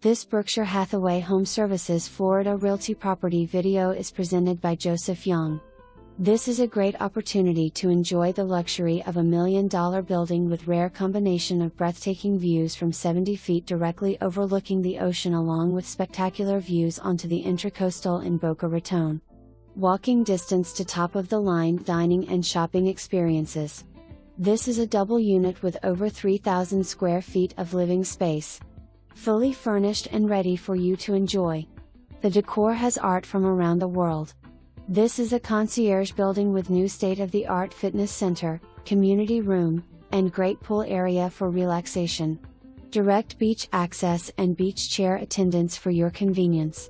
This Berkshire Hathaway Home Services Florida Realty property video is presented by Joseph Young. This is a great opportunity to enjoy the luxury of a million dollar building with rare combination of breathtaking views from 70 feet directly overlooking the ocean along with spectacular views onto the Intracoastal in Boca Raton. Walking distance to top of the line dining and shopping experiences. This is a double unit with over 3,000 square feet of living space fully furnished and ready for you to enjoy. The decor has art from around the world. This is a concierge building with new state of the art fitness center, community room, and great pool area for relaxation. Direct beach access and beach chair attendants for your convenience.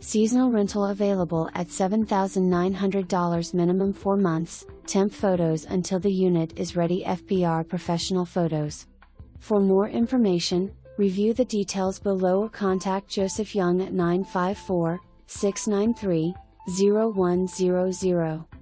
Seasonal rental available at $7,900 minimum 4 months, temp photos until the unit is ready FBR professional photos. For more information, Review the details below or contact Joseph Young at 954 693 0100.